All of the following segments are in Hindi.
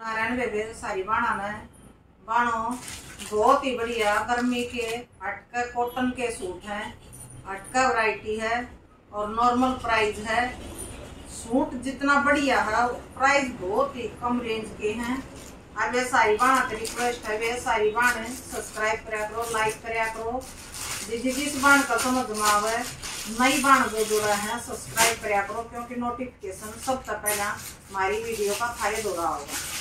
नारायण बेबे सारी बाणा ने बाणो बहुत ही बढ़िया गर्मी के हटका कॉटन के सूट हैं हटका वैरायटी है और नॉर्मल प्राइस है सूट जितना बढ़िया है प्राइस बहुत ही कम रेंज के हैं ये सारी बाणा की रिक्वेस्ट है वे सारी बाण सब्सक्राइब करा करो लाइक करा करो जिस जिस बाण का समझ में आवे नई बाण जो जुड़ा है सब्सक्राइब करा करो क्योंकि नोटिफिकेशन सबसे पहला हमारी वीडियो का थारे दौरा होगा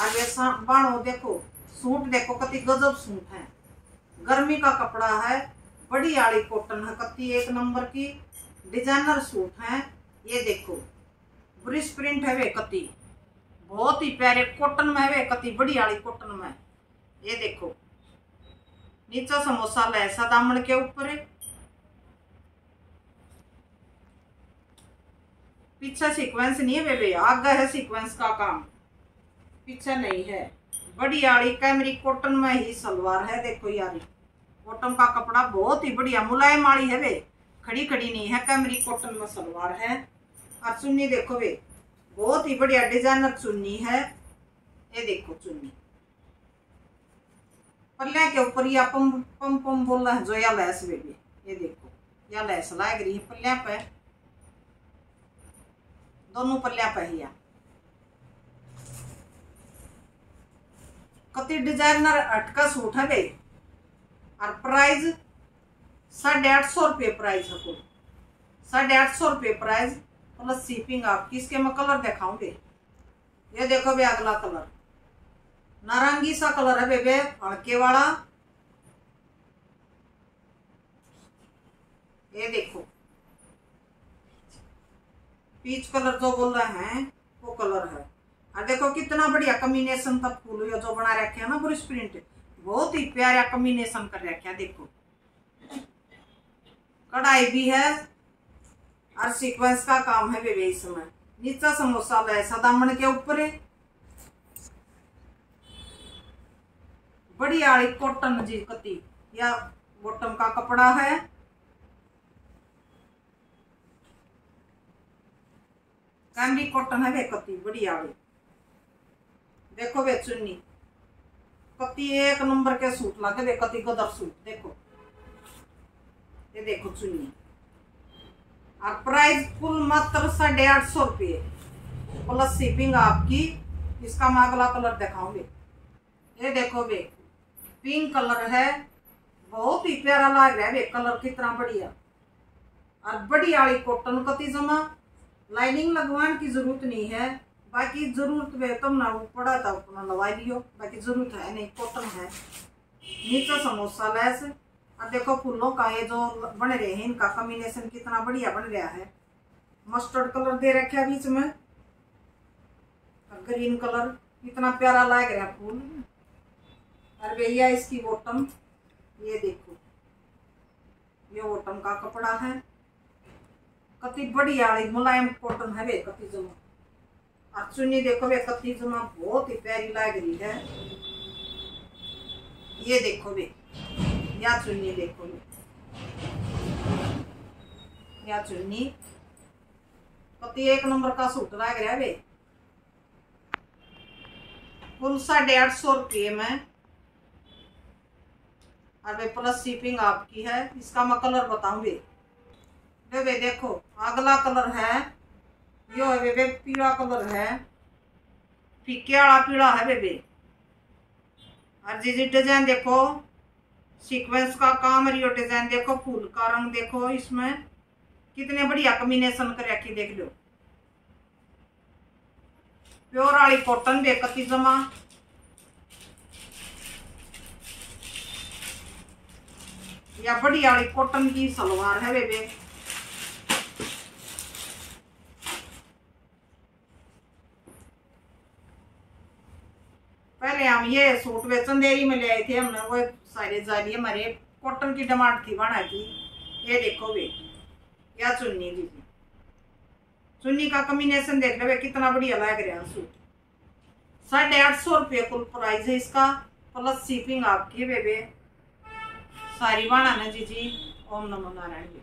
और बाणो देखो, सूट देखो, कति गजब सूट है। गर्मी का कपड़ा है, बड़ी आड़ी कॉटन है, कति एक नंबर की डिज़ाइनर सूट है। ये देखो ब्रिश प्रिंट है वे कति। बहुत ही प्यारे कॉटन में वे कति, बड़ी आड़ी कॉटन में। ये देखो, नीचा समोसा लैसा दामन के ऊपर। पीछे सीक्वेंस नहीं है बेबे आगे है सीक्वेंस का काम। पीछे नहीं है। बड़ी आड़ी कैमरी कॉटन में ही सलवार है, देखो यारी कॉटन का कपड़ा बहुत ही बढ़िया, मुलायम आड़ी है वे। खड़ी खड़ी नहीं है, कैमरी कॉटन में सलवार है। और चुन्नी देखो वे, बहुत ही बढ़िया डिज़ाइनर चुन्नी है। ये देखो चुन्नी। पल्ले के ऊपर या पम पम पम बोल है, जो या लैस बेबी ये देखो, या लैस लाग रही है पल्ले पे। दोनों पल्ले पे ही कति डिज़ाइनर अटका सूट है भाई। और प्राइस साढ़े आठ सौ रुपये प्राइस है कुल साढ़े आठ सौ रुपये प्राइस प्लस शिपिंग आपकी, इसके मैं कलर दिखाऊँगे। ये देखो भाई अगला कलर नारंगी सा कलर है बेबे हड़के वाला। ये देखो। पीच कलर जो बोल रहे हैं, वो कलर है। और देखो कितना बढ़िया कम्बिनेशन तक फूल जो बना रखे है ना ब्रिश प्रिंट बहुत ही प्यारा कम्बिनेशन कर रखे देखो। कढ़ाई भी है और सीक्वेंस का काम है बेबे इसमें। नीचा समोसा ऐसा दामन के ऊपर। बड़ी आड़ी कॉटन जी कति, या बॉटम का कपड़ा है। कैमरी कॉटन है वे कति बड़ी आड़ी देखो वे चुन्नी। कति एक नंबर के सूट लगे वे कति गदर सूट, देखो। ये देखो चुन्नी। और प्राइस कुल मात्र साढ़े आठ सौ रुपये। प्लस शिपिंग आपकी, इसका मैं अगला कलर दिखाऊँगी। ये देखो बे पिंक कलर है। बहुत ही प्यारा लग रहा है बे कलर कितना बढ़िया। और बड़ी आड़ी कॉटन कति जमा। लाइनिंग लगवाने की ज़रूरत नहीं है। बाकी ज़रूरत वे तुम ना वो पड़ा था अपना लगा लियो बाकी ज़रूरत है नहीं कॉटन है नीचे समोसा लैस और देखो फूलों का ये जो बन रहे हैं इनका कॉम्बिनेशन कितना बढ़िया बन रहा है मस्टर्ड कलर दे रखे है बीच में. और ग्रीन कलर इतना प्यारा लग रहा है फूल. और भैया इसकी बॉटम ये देखो. ये बॉटम का कपड़ा है. कति बढ़िया मुलायम कॉटन है वे, कति जमा और चुन्नी देखो वे कति जमा बहुत ही प्यारी लग रही है। ये देखो वे या चुन्नी देखो या चुन्नी पति एक नंबर का सूट लग रहा है कुल साढ़े आठ सौ रुपये में। और वे प्लस शिपिंग आपकी है, इसका मैं कलर बताऊँगी वे देखो, अगला कलर है यो है बेबे पीला कलर है। फीके वाला पीला है बेबे? और जी जी डिज़ाइन देखो। सीक्वेंस का काम रियो डिज़ाइन देखो, फूल का रंग देखो, इसमें कितने बढ़िया कॉम्बिनेशन कर रखी देख लो। प्योर वाली कॉटन बेकती जमा। या बड़ी वाली कॉटन की सलवार है बेबे। पहले हम ये सूट वे चंदेरी में ले आए थे, हमने वो सारे जाली हमारे कॉटन की डिमांड थी, बना की ये देखो वे क्या चुन्नी दी। चुन्नी का कॉम्बिनेशन देख लो कितना बढ़िया लग रहा है सूट। साढ़े आठ सौ रुपये कुल प्राइस है इसका प्लस शिपिंग आपकी बेबे सारी बाणा ना जी जी, ओम नमो नारायण। जी